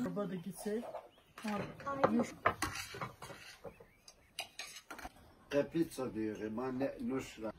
Araba da gitse. Şey. Aynen. Pizza diyorum anne Nusra.